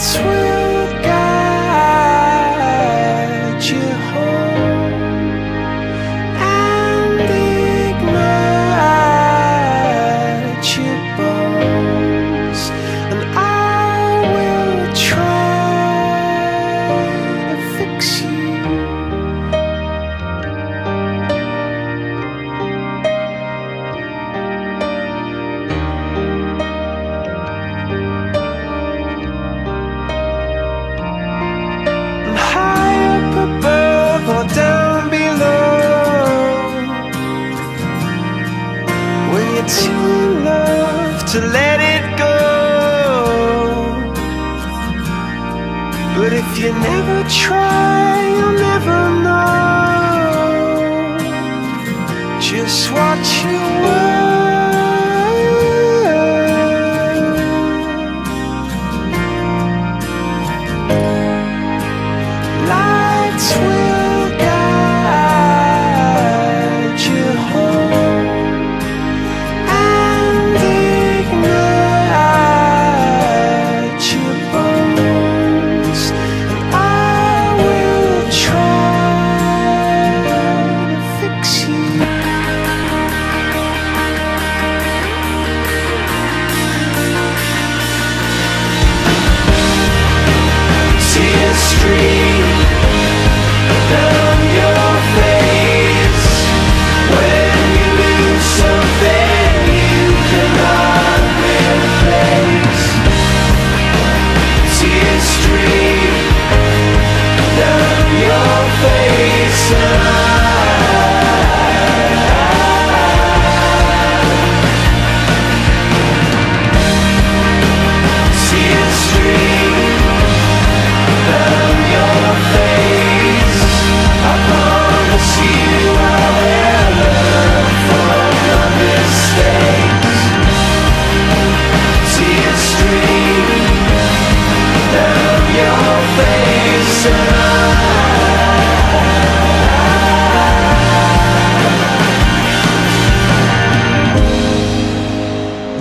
Lights you never try, you'll never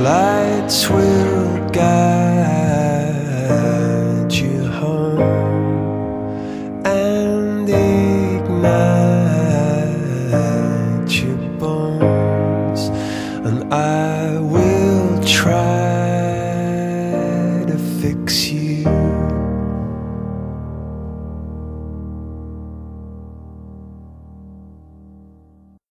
lights will guide.